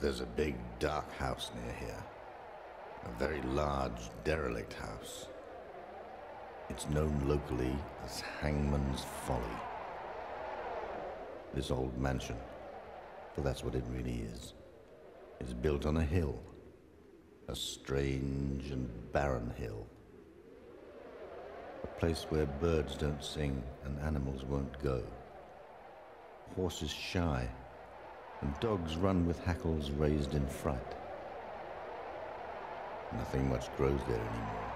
There's a big dark house near here. A very large, derelict house. It's known locally as Hangman's Folly. This old mansion, for that's what it really is, is built on a hill. A strange and barren hill. A place where birds don't sing and animals won't go. Horses shy, and dogs run with hackles raised in fright. Nothing much grows there anymore.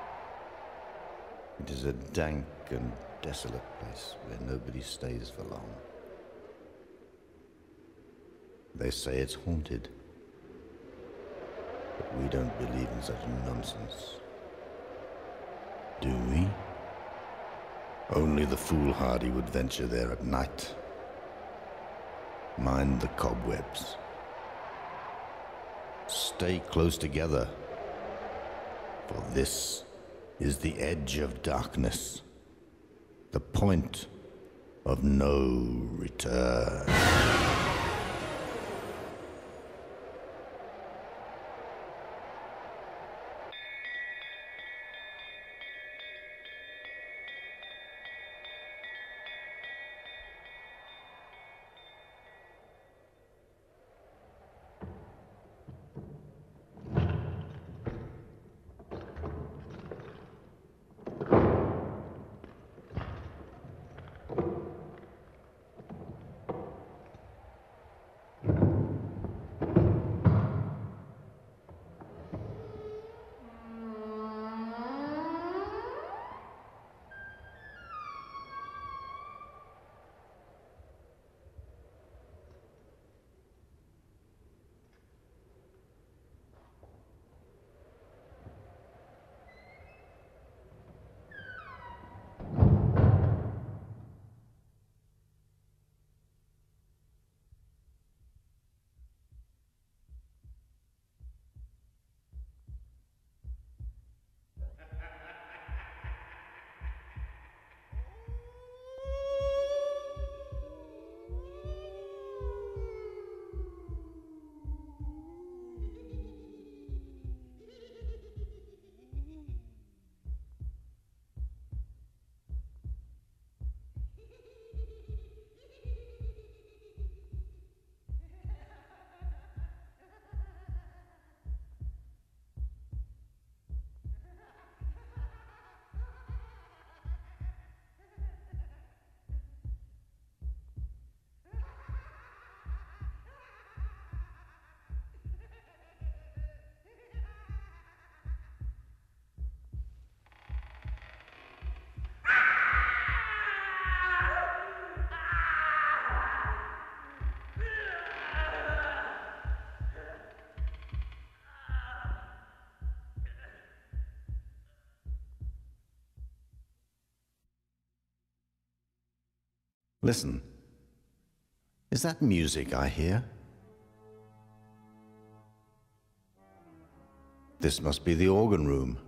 It is a dank and desolate place where nobody stays for long. They say it's haunted, but we don't believe in such nonsense. Do we? Only the foolhardy would venture there at night. Mind the cobwebs. Stay close together, for this is the edge of darkness, the point of no return. Listen. Is that music I hear? This must be the organ room.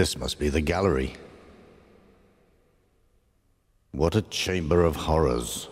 This must be the gallery. What a chamber of horrors.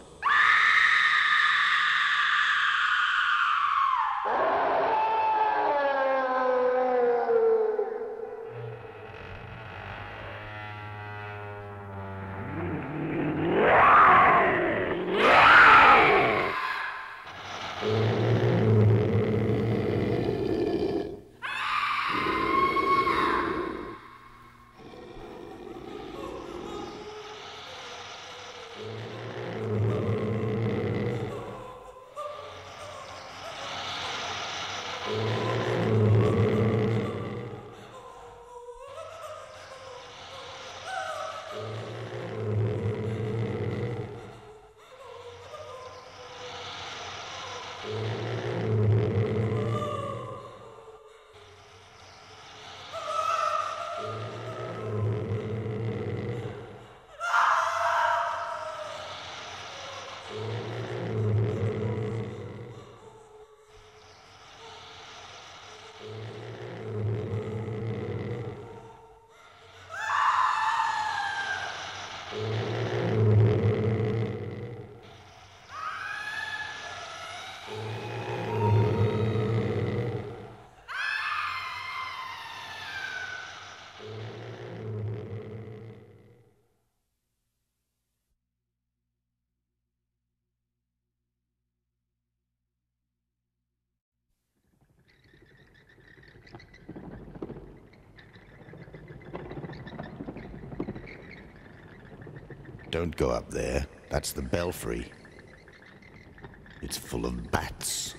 Don't go up there. That's the belfry. It's full of bats.